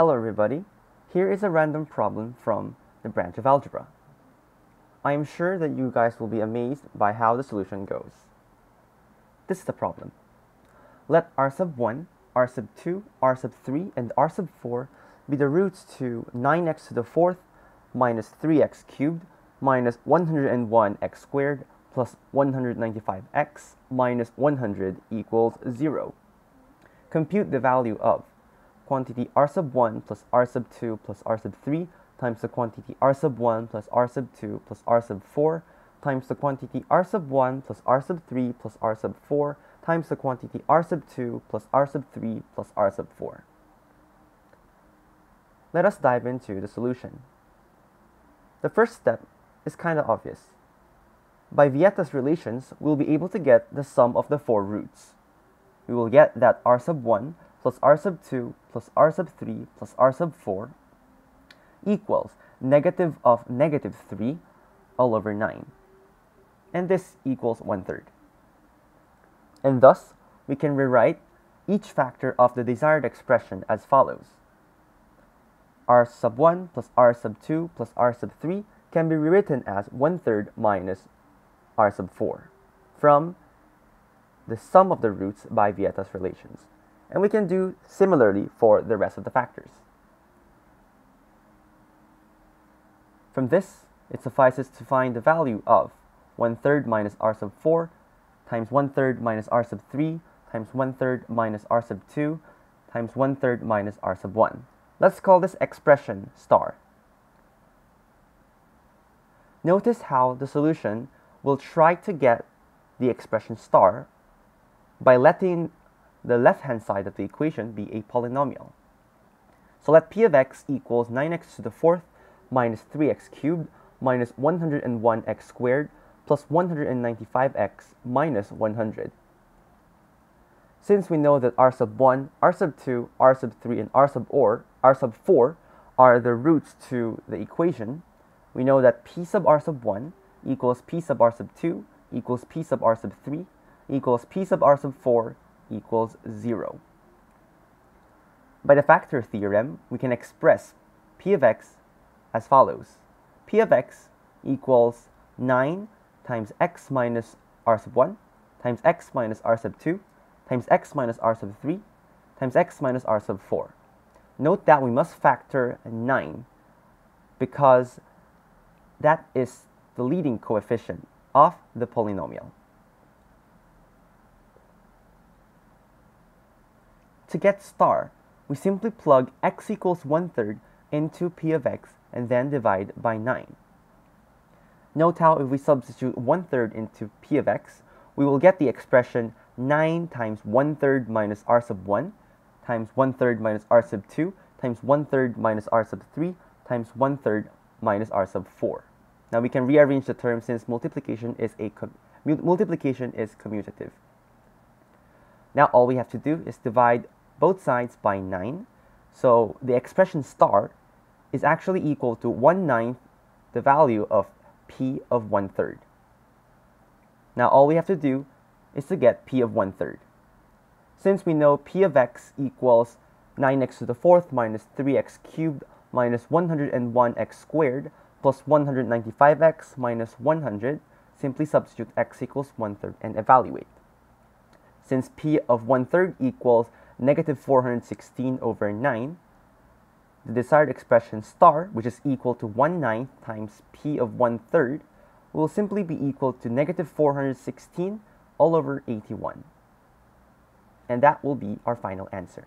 Hello everybody, here is a random problem from the branch of algebra. I am sure that you guys will be amazed by how the solution goes. This is the problem. Let r sub 1, r sub 2, r sub 3, and r sub 4 be the roots to 9x to the 4th minus 3x cubed minus 101x squared plus 195x minus 100 equals 0. Compute the value of quantity r sub 1 plus r sub 2 plus r sub 3 times the quantity r sub 1 plus r sub 2 plus r sub 4 times the quantity r sub 1 plus r sub 3 plus r sub 4 times the quantity r sub 2 plus r sub 3 plus r sub 4. Let us dive into the solution. The first step is kind of obvious. By Vieta's relations, we'll be able to get the sum of the four roots. We will get that r sub 1 plus r sub 2 plus r sub 3 plus r sub 4 equals negative of negative 3 all over 9. And this equals 1 third. And thus, we can rewrite each factor of the desired expression as follows. r sub 1 plus r sub 2 plus r sub 3 can be rewritten as 1 third minus r sub 4 from the sum of the roots by Vieta's relations and we can do similarly for the rest of the factors. From this, it suffices to find the value of 1 third minus r sub 4 times 1 third minus r sub 3 times 1 third minus r sub 2 times 1 third minus r sub 1. Let's call this expression star. Notice how the solution will try to get the expression star by letting the left-hand side of the equation be a polynomial. So let p of x equals 9x to the fourth minus 3x cubed minus 101x squared plus 195x minus 100. Since we know that r sub 1, r sub 2, r sub 3, and r sub, or, r sub 4 are the roots to the equation, we know that p sub r sub 1 equals p sub r sub 2 equals p sub r sub 3 equals p sub r sub 4 equals 0. By the factor theorem, we can express p of x as follows. p of x equals 9 times x minus r sub 1 times x minus r sub 2 times x minus r sub 3 times x minus r sub 4. Note that we must factor 9 because that is the leading coefficient of the polynomial. To get star, we simply plug x equals 1 third into p of x and then divide by 9. Note how if we substitute 1 third into p of x, we will get the expression 9 times 1 third minus r sub 1 times 1 third minus r sub 2 times 1 third minus r sub 3 times 1 third minus r sub 4. Now we can rearrange the term since multiplication is a multiplication is commutative. Now all we have to do is divide both sides by 9. So the expression star is actually equal to 1 ninth the value of p of 1 third. Now all we have to do is to get p of 1 third. Since we know p of x equals 9x to the fourth minus 3x cubed minus 101x squared plus 195x minus 100, simply substitute x equals 1 third and evaluate. Since p of 1 third equals negative 416 over 9, the desired expression star, which is equal to 1 ninth times p of 1 third, will simply be equal to negative 416 all over 81. And that will be our final answer.